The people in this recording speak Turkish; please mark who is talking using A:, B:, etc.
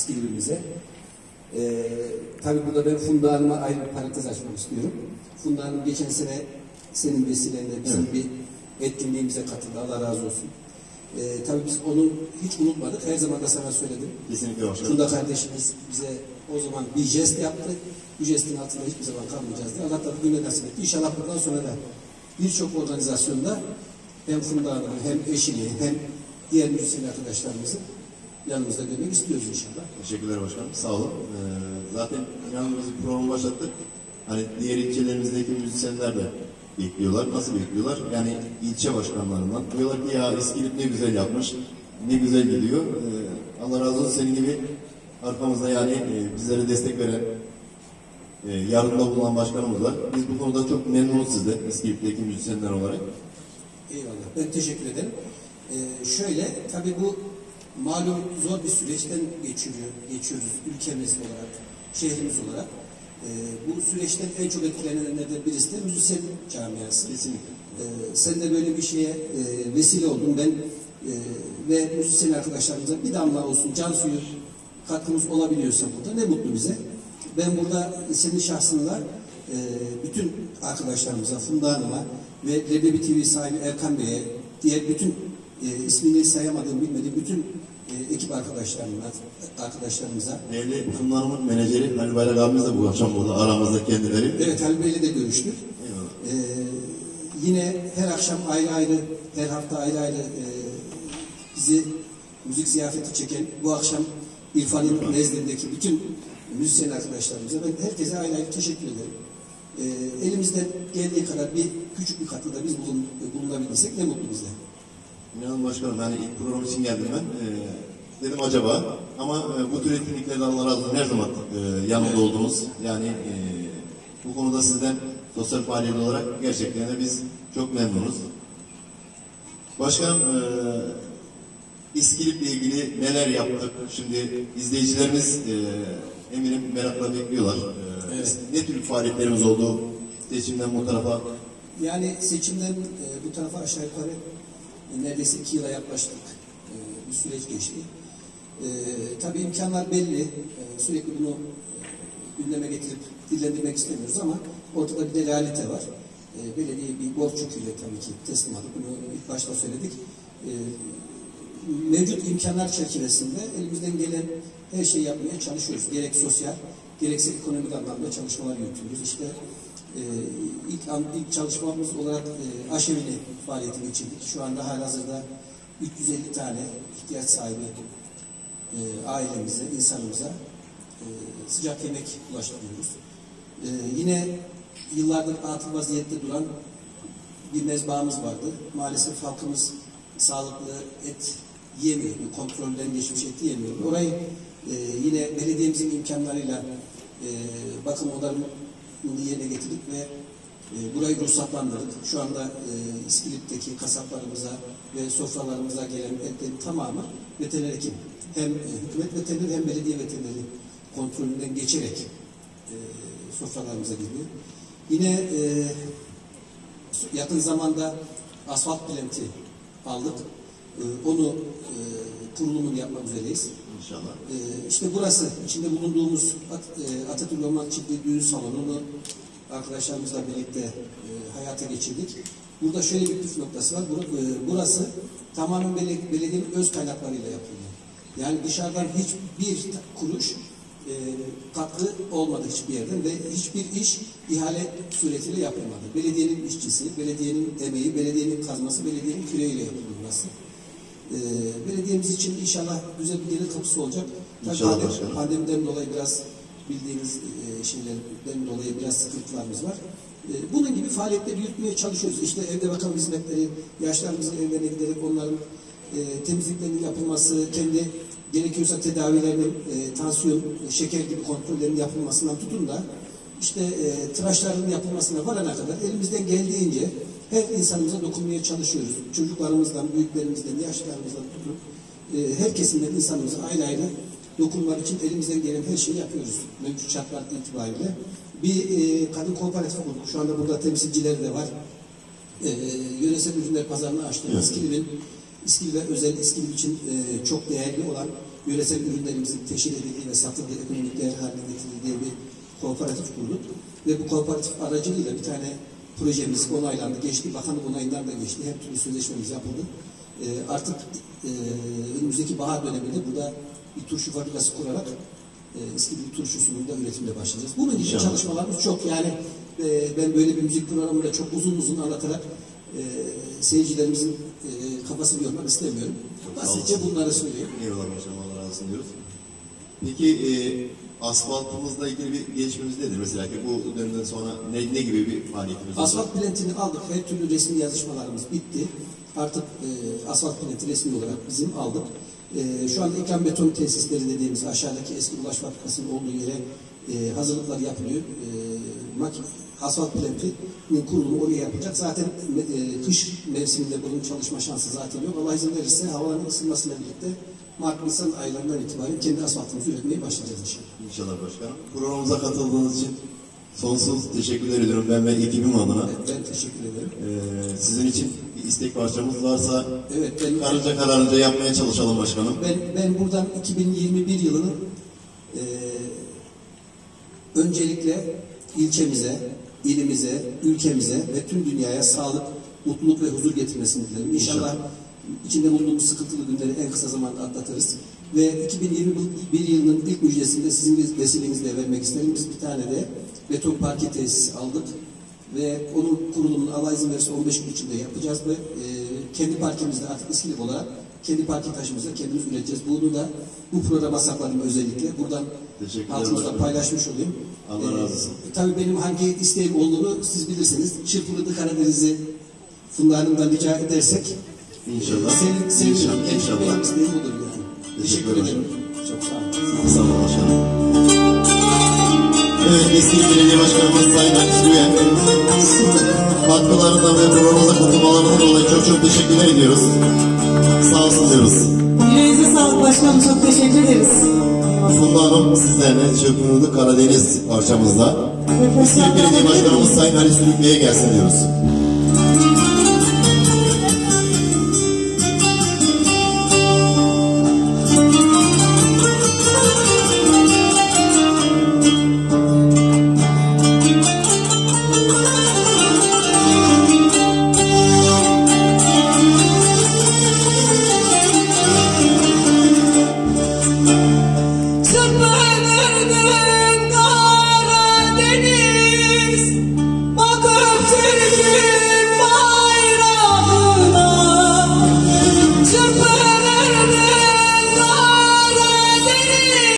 A: İskilip'imize. Ee, tabii burada ben Funda Hanım'a ayrı bir parantez açmak istiyorum. Funda Hanım geçen sene senin vesilenle bizim bir etkinliğimize katıldı. Allah razı olsun. Ee, tabii biz onu hiç unutmadık. Her zaman da sana söyledim.
B: Kesinlikle.
A: Funda kardeşimiz bize o zaman bir jest yaptı. Bu jestin altında hiçbir zaman kalmayacağız diye. Allah da bugüne nasip etti. İnşallah bundan sonra da birçok organizasyonda hem Funda Hanım'ı hem eşini hem diğer müzisyen arkadaşlarımızı yanımızda görmek istiyoruz inşallah.
B: Teşekkürler başkanım. Sağ olun. Ee, zaten inanın biz bir program başlattık. Hani diğer ilçelerimizdeki müzisyenler de bekliyorlar. Nasıl bekliyorlar? Yani ilçe başkanlarından. Diyorlar ki ya İskilip ne güzel yapmış. Ne güzel gidiyor. Ee, Allah razı olsun senin gibi arkamızda yani e, bizlere destek veren e, yardımda bulunan başkanımız var. Biz bu konuda çok memnunuz sizde İskilip'teki müzisyenler olarak.
A: Eyvallah. Ben teşekkür ederim. Ee, şöyle, tabii bu malum zor bir süreçten geçiriyor, geçiyoruz ülkemiz olarak, şehrimiz olarak. Ee, bu süreçten en çok etkilenenlerden birisi de müzisyen camiası.
B: Kesinlikle.
A: Ee, sen de böyle bir şeye e, vesile oldun. Ben e, ve müzisyen arkadaşlarımıza bir damla olsun can suyu katkımız olabiliyorsa burada ne mutlu bize. Ben burada senin şahsınla e, bütün arkadaşlarımıza, Funda Hanım'a ve Leblebi TV sahibi Erkan Bey'e, diğer bütün e, ismini sayamadığım, bilmediğim bütün e, ekip arkadaşlarımıza, arkadaşlarımıza
B: Değerli Hanım'ın menajeri Halil Bayrak abimiz de bu akşam burada aramızda kendileri.
A: Evet Halil Bey'le de görüştük.
B: Eyvallah.
A: Ee, yine her akşam ayrı ayrı, her hafta ayrı ayrı e, bizi müzik ziyafeti çeken bu akşam İrfan'ın nezdindeki bütün müzisyen arkadaşlarımıza ben herkese ayrı ayrı teşekkür ederim. Ee, elimizden geldiği kadar bir küçük bir katkıda biz bulun, bulunabildiysek ne mutlu bize.
B: İnanın başkanım hani ilk program için geldim ben. Ee, dedim acaba ama e, bu tür etkinliklerde Allah razı olsun her zaman e, yanımda oldunuz. Yani e, bu konuda sizden sosyal faaliyet olarak gerçekten de biz çok memnunuz. Başkanım e, İskilip'le ilgili neler yaptık? Şimdi izleyicilerimiz e, eminim merakla bekliyorlar. E,
A: Evet.
B: Ne tür faaliyetlerimiz oldu? Seçimden bu tarafa
A: Yani seçimden e, bu tarafa aşağı yukarı neredeyse iki yıla yaklaştık. E, bir süreç geçti. E, tabii imkanlar belli. E, sürekli bunu e, gündeme getirip dillendirmek istemiyoruz ama ortada bir de var. Belediye bir borç yüküyle tabii ki teslim aldık. Bunu ilk başta söyledik. Mevcut imkanlar çerçevesinde elimizden gelen her şeyi yapmaya çalışıyoruz. Gerek sosyal, gerekse ekonomik anlamda çalışmalar yürütüyoruz. İşte e, ilk, an, ilk çalışmamız olarak e, aşevili faaliyeti geçirdik. Şu anda halihazırda 350 tane ihtiyaç sahibi e, ailemize, insanımıza e, sıcak yemek ulaştırıyoruz. E, yine yıllardır atıl vaziyette duran bir mezbahımız vardı. Maalesef halkımız sağlıklı et yiyemiyordu. Kontrolden geçmiş et yiyemiyordu. Orayı e, yine belediyemizin imkanlarıyla e, bakım odalarını yerine getirdik ve e, burayı ruhsatlandırdık. Şu anda e, İskilip'teki kasaplarımıza ve sofralarımıza gelen etlerin tamamı veteriner hekim. Hem e, hükümet veterineri hem belediye veterineri kontrolünden geçerek e, sofralarımıza geliyor. Yine e, yakın zamanda asfalt plenti aldık. E, onu e, kurulumunu yapmak üzereyiz.
B: İnşallah.
A: E, işte burası, içinde bulunduğumuz At, e, Atatürk Orman Çiftliği Düğün Salonu'nu arkadaşlarımızla birlikte e, hayata geçirdik. Burada şöyle bir püf noktası var. Bur- e, Burası tamamen bele- belediyenin öz kaynaklarıyla yapılıyor. Yani dışarıdan hiçbir kuruş e, katkı olmadı hiçbir yerden ve hiçbir iş ihale suretiyle yapılmadı. Belediyenin işçisi, belediyenin emeği, belediyenin kazması, belediyenin küreğiyle yapılıyor burası. E, belediyemiz için inşallah güzel bir gelir kapısı olacak.
B: İnşallah başkanım.
A: pandemiden dolayı biraz bildiğiniz e, şeylerden dolayı biraz sıkıntılarımız var. E, bunun gibi faaliyetleri yürütmeye çalışıyoruz. İşte evde bakım hizmetleri, yaşlarımızın evlerine giderek onların e, temizliklerinin yapılması, kendi gerekiyorsa tedavilerinin, e, tansiyon, şeker gibi kontrollerin yapılmasından tutun da işte e, tıraşların yapılmasına varana kadar elimizden geldiğince her insanımıza dokunmaya çalışıyoruz. Çocuklarımızdan, büyüklerimizden, yaşlılarımızdan tutun e, her kesimden insanımıza ayrı ayrı dokunmak için elimizden gelen her şeyi yapıyoruz mevcut şartlar itibariyle. Bir e, kadın kooperatif kurduk. Şu anda burada temsilcileri de var. E, yöresel ürünler pazarını açtık.
B: Evet.
A: İskilip'in İskilip'e özel İskilip için e, çok değerli olan yöresel ürünlerimizin teşhir edildiği ve satıldığı ekonomik değer haline getirildiği bir kooperatif kurduk. Ve bu kooperatif aracılığıyla bir tane projemiz onaylandı, geçti. Bakanlık onayından da geçti. Her türlü sözleşmemiz yapıldı. E, artık e, önümüzdeki bahar döneminde burada bir turşu fabrikası kurarak e, İskilip turşusunun da üretimine başlayacağız. Bunun gibi
B: İnşallah.
A: çalışmalarımız çok. Yani e, ben böyle bir müzik programında çok uzun uzun anlatarak e, seyircilerimizin e, kafasını yormak istemiyorum. Basitçe bunları söyleyeyim.
B: Eyvallah başkanım Allah razı olsun diyoruz. Peki e, asfaltımızla ilgili bir gelişmemiz nedir? Mesela ki bu dönemden sonra ne, ne gibi bir faaliyetimiz olacak?
A: Asfalt plantini aldık. Her türlü resmi yazışmalarımız bitti. Artık e, asfalt plenti resmi olarak bizim aldık. E, şu anda ikram beton tesisleri dediğimiz aşağıdaki eski ulaş fabrikasının olduğu yere e, hazırlıklar yapılıyor. E, makine, asfalt plantinin kurulumu oraya yapacak. Zaten e, kış mevsiminde bunun çalışma şansı zaten yok. Allah izin verirse havaların ısınmasıyla birlikte Mart Nisan aylarından itibaren kendi asfaltımızı üretmeye başlayacağız inşallah.
B: İnşallah başkanım. Programımıza katıldığınız için sonsuz teşekkürler ediyorum ben ve ekibim adına.
A: Evet, ben teşekkür ederim.
B: Ee, sizin için bir istek parçamız varsa
A: Evet, ben,
B: karınca kararınca yapmaya çalışalım başkanım.
A: Ben, ben buradan 2021 yılının e, öncelikle ilçemize, ilimize, ülkemize ve tüm dünyaya sağlık, mutluluk ve huzur getirmesini dilerim. İnşallah,
B: İnşallah.
A: İçinde bulunduğumuz sıkıntılı günleri en kısa zamanda atlatırız. Ve 2021 yılının ilk müjdesini de sizin vesilenizle vermek isterim. Biz bir tane de beton parke tesisi aldık ve onun kurulumunu Allah izin verirse 15 gün içinde yapacağız ve e, kendi parkemizde artık İskilip olarak kendi parke taşımızda kendimiz üreteceğiz. Bunu da bu programa sakladım özellikle. Buradan halkımızla paylaşmış olayım.
B: Allah razı olsun.
A: E, tabii benim hangi isteğim olduğunu siz bilirsiniz. Çırpınıklı Karadeniz'i Funda Hanım'dan rica edersek
B: İnşallah.
A: senin, senin
B: İnşallah.
A: benim,
B: İnşallah.
A: benim isteğim budur yani. Teşekkür ederim. Çok sağ olun.
B: Sağ olun başkanım. Evet, eski belediye başkanımız Sayın Akis Güven. Katkılarından ve programımıza katılmalarından dolayı çok çok teşekkürler ediyoruz. Sağ olsun diyoruz.
C: Yüreğinize sağlık başkanım. Çok teşekkür ederiz.
B: Funda Hanım sizlerle Çırpınırlı Karadeniz parçamızda. Eski belediye başkanımız Sayın Ali Sülük Bey'e gelsin diyoruz.